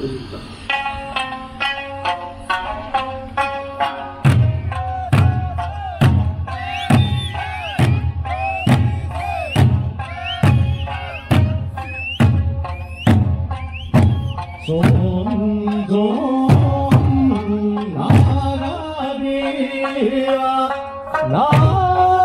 올립니다. 손도 나가리야 나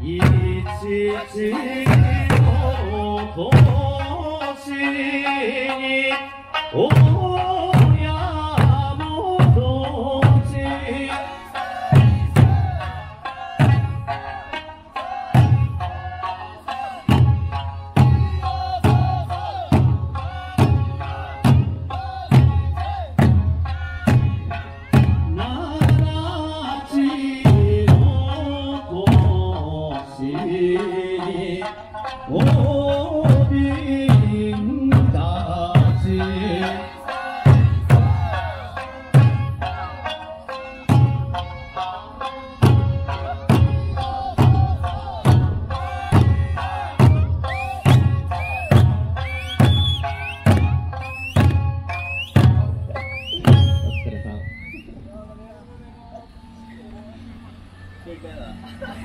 一日の Pick that up.